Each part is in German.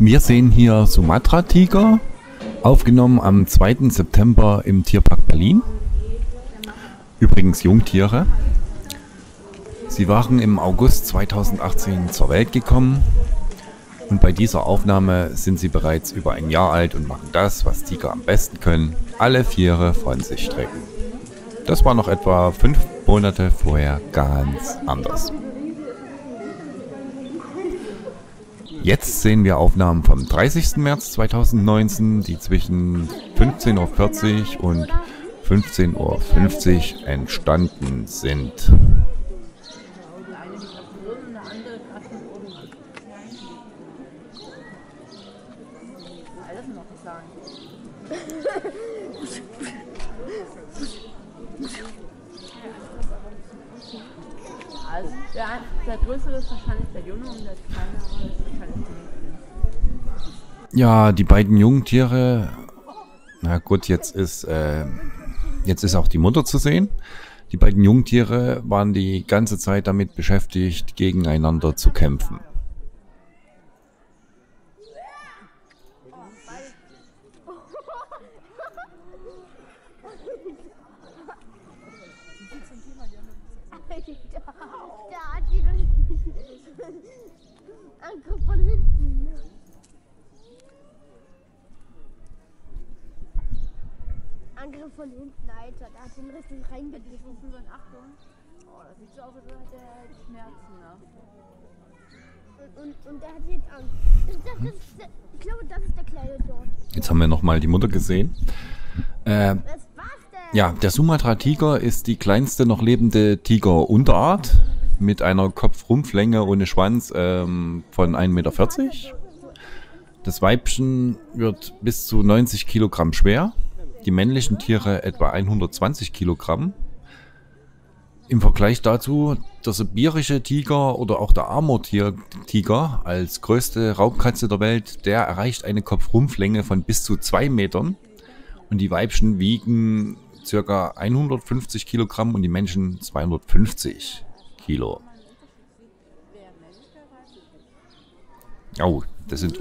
Wir sehen hier Sumatra-Tiger, aufgenommen am 2. September im Tierpark Berlin. Übrigens Jungtiere. Sie waren im August 2018 zur Welt gekommen und bei dieser Aufnahme sind sie bereits über ein Jahr alt und machen das, was Tiger am besten können, alle Viere von sich strecken. Das war noch etwa fünf Monate vorher ganz anders. Jetzt sehen wir Aufnahmen vom 30. März 2019, die zwischen 15.40 Uhr und 15.50 Uhr entstanden sind. Der, der größere ist wahrscheinlich der Junge und der kleinere ist wahrscheinlich der Mädchen. Ja, die beiden Jungtiere. Na gut, jetzt ist äh, jetzt ist auch die Mutter zu sehen. Die beiden Jungtiere waren die ganze Zeit damit beschäftigt, gegeneinander zu kämpfen. Die Angriff von hinten. Angriff von hinten, Alter. Da hat ihn richtig reingegriffen. Achtung. Oh, das sieht so aus, als hätte er Schmerzen. Ne? Und, und, und der hat jetzt Angst. Das, das, das, ist der- ich glaube, das ist der Kleine dort. Jetzt haben wir nochmal die Mutter gesehen. Äh, Was war's denn? ja, der Sumatra-Tiger ist die kleinste noch lebende Tiger-Unterart mit einer Kopfrumpflänge ohne Schwanz ähm, von 1,40 Meter. Das Weibchen wird bis zu 90 Kilogramm schwer, die männlichen Tiere etwa 120 Kilogramm. Im Vergleich dazu, der sibirische Tiger oder auch der Amur-Tiger als größte Raubkatze der Welt, der erreicht eine Kopfrumpflänge von bis zu 2 Metern und die Weibchen wiegen circa 150 Kilogramm und die Männchen 250 Kilo. Oh, das sind,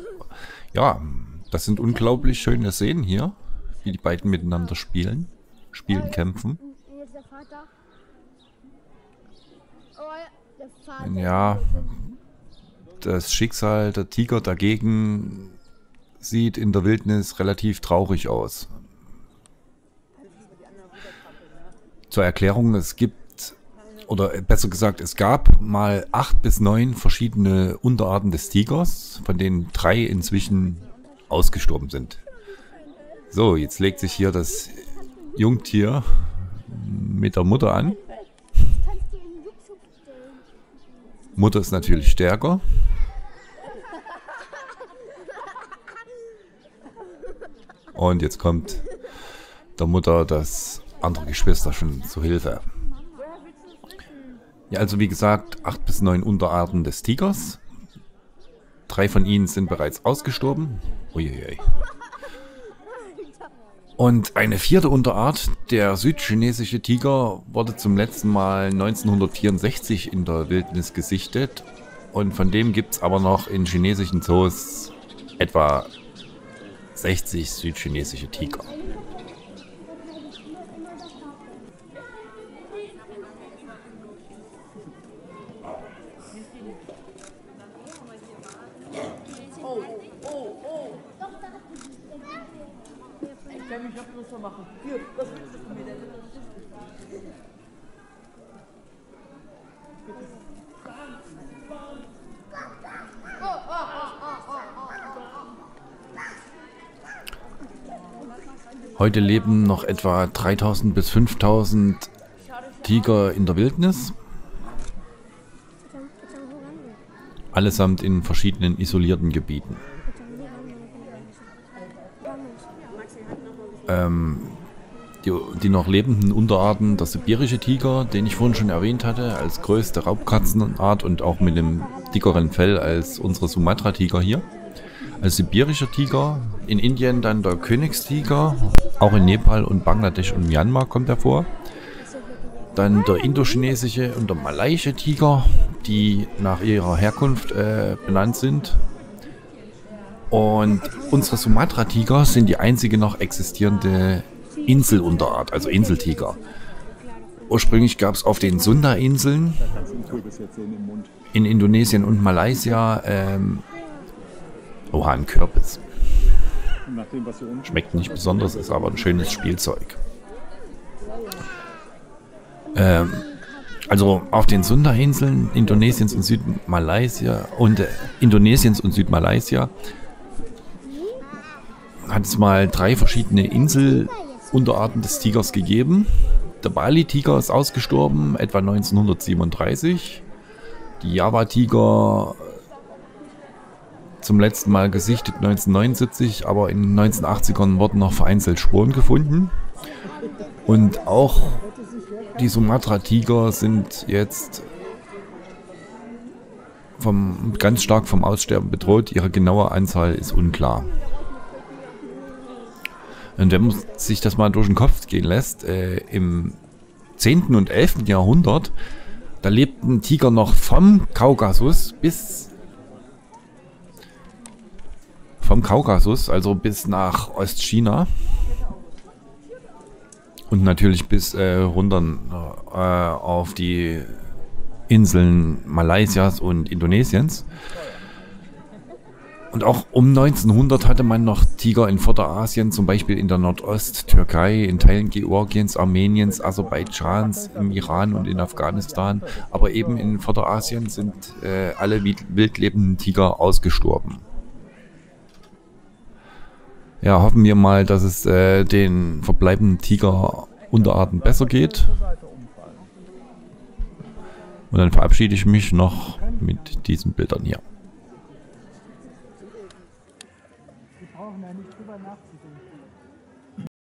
ja, das sind unglaublich schöne Szenen hier, wie die beiden miteinander spielen, spielen, kämpfen. Ja, das Schicksal der Tiger dagegen sieht in der Wildnis relativ traurig aus. Zur Erklärung, es gibt, oder besser gesagt, es gab mal acht bis neun verschiedene Unterarten des Tigers, von denen drei inzwischen ausgestorben sind. So, jetzt legt sich hier das Jungtier mit der Mutter an. Mutter ist natürlich stärker. Und jetzt kommt der Mutter das andere Geschwister schon zu Hilfe. Ja, also wie gesagt, acht bis neun Unterarten des Tigers. Drei von ihnen sind bereits ausgestorben. Uiuiui. Und eine vierte Unterart, der südchinesische Tiger, wurde zum letzten Mal 1964 in der Wildnis gesichtet. Und von dem gibt es aber noch in chinesischen Zoos etwa 60 südchinesische Tiger. Kann mich noch größer machen. Hier, was willst du von mir denn? Heute leben noch etwa 3000 bis 5000 Tiger in der Wildnis. Allesamt in verschiedenen isolierten Gebieten. Ähm, die, die noch lebenden Unterarten, der sibirische Tiger, den ich vorhin schon erwähnt hatte, als größte Raubkatzenart und auch mit dem dickeren Fell als unsere Sumatra-Tiger hier. Als sibirischer Tiger, in Indien dann der Königstiger, auch in Nepal und Bangladesch und Myanmar kommt er vor. Dann der indochinesische und der malaiische Tiger, die nach ihrer Herkunft äh, benannt sind. Und unsere Sumatra-Tiger sind die einzige noch existierende Inselunterart, also Inseltiger. Ursprünglich gab es auf den Sunda-Inseln in Indonesien und Malaysia ähm, oha, ein Kürbis. Schmeckt nicht besonders, ist aber ein schönes Spielzeug. Ähm, also auf den Sunda-Inseln Indonesiens und Südmalaysia und äh, Indonesiens und Südmalaysia hat es mal drei verschiedene Inselunterarten des Tigers gegeben. Der Bali-Tiger ist ausgestorben, etwa 1937. Die Java-Tiger zum letzten Mal gesichtet 1979, aber in den 1980ern wurden noch vereinzelt Spuren gefunden. Und auch die Sumatra-Tiger sind jetzt vom, ganz stark vom Aussterben bedroht. Ihre genaue Anzahl ist unklar. Und wenn man sich das mal durch den Kopf gehen lässt, äh, im 10. und 11. Jahrhundert, da lebten Tiger noch vom Kaukasus bis vom Kaukasus, also bis nach Ostchina und natürlich bis äh, runter äh, auf die Inseln Malaysias und Indonesiens. Und auch um 1900 hatte man noch Tiger in Vorderasien, zum Beispiel in der Nordost-Türkei, in Teilen Georgiens, Armeniens, Aserbaidschans, im Iran und in Afghanistan. Aber eben in Vorderasien sind äh, alle wild lebenden Tiger ausgestorben. Ja, hoffen wir mal, dass es äh, den verbleibenden Tiger-Unterarten besser geht. Und dann verabschiede ich mich noch mit diesen Bildern hier.